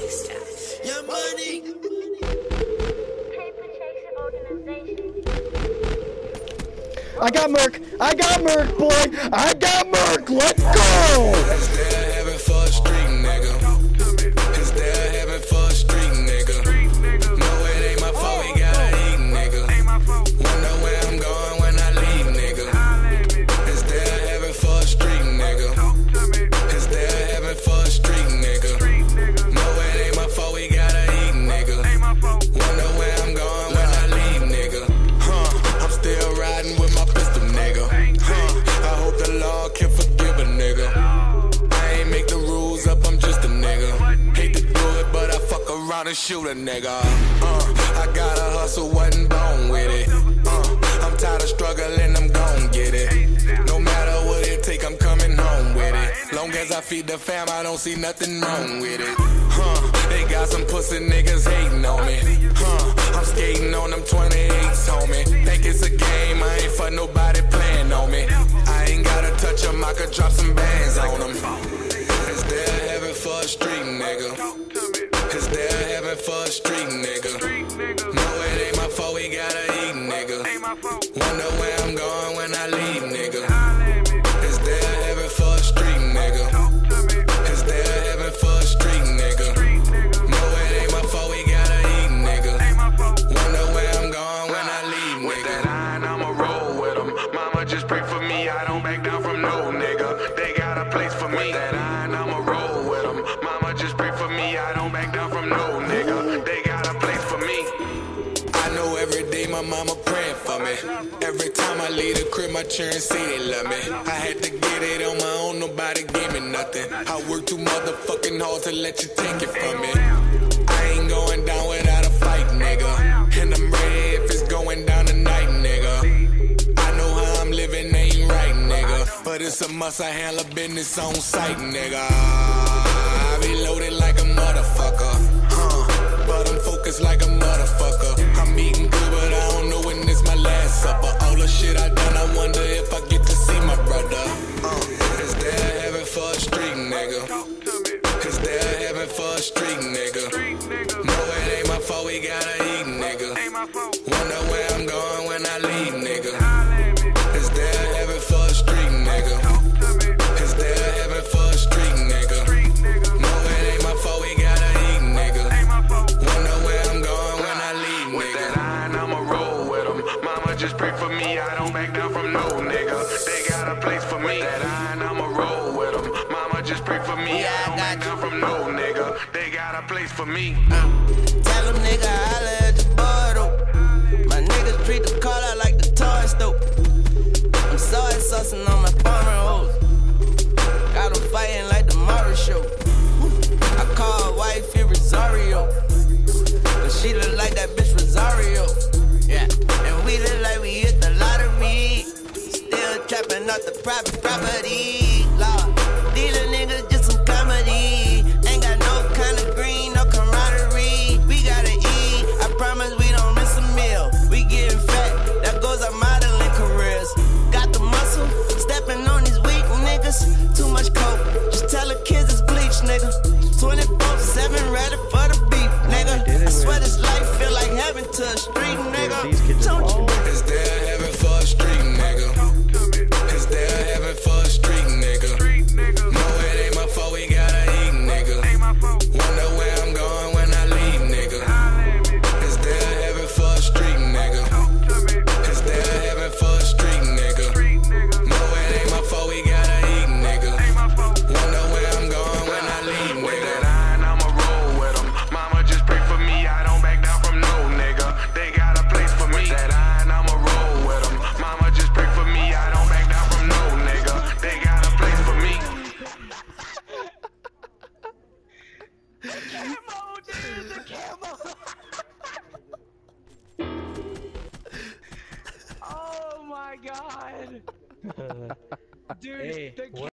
Your money. I got Merc. I got Merc, boy. I got Merc. Let's go. And shoot a nigga. Uh, I gotta hustle, wasn't born with it. Uh, I'm tired of struggling, I'm gon' get it. No matter what it take, I'm coming home with it. Long as I feed the fam, I don't see nothing wrong with it. Huh, they got some pussy niggas hating on me. Huh, I'm skating on them 28s, homie. Think it's a game, I ain't for nobody leave the crib, my say they love me. I had to get it on my own, nobody gave me nothing. I work too motherfucking hard to let you take it from me. I ain't going down without a fight, nigga. And I'm ready if it's going down tonight, nigga. I know how I'm living ain't right, nigga. But it's a must, I handle business on sight, nigga. I be loaded like a motherfucker. Huh. But I'm focused like a motherfucker. I'm eating good, but we gotta eat, nigga. Wonder where I'm going when I leave, nigga. Is there heaven for a street nigga? Is there heaven for a street nigga? No, it ain't my fault, we gotta eat, nigga. Wonder where I'm going when I leave, nigga. With that iron, I'ma roll with 'em. Mama just pray for me, I don't back down from no nigga. They got a place for me. With that iron, I'ma roll with 'em. Mama just pray for me, I don't back down from no nigga. Got place for me. Tell them nigga holla at the though. My niggas treat the car like the toy store. I'm soy saucing on my farmer hoes. Got them fighting like the Maury show. I call wifey Rosario. But she look like that bitch Rosario. Yeah. And we look like we hit the lottery. Still trapping out the private property. Dude, Hey, the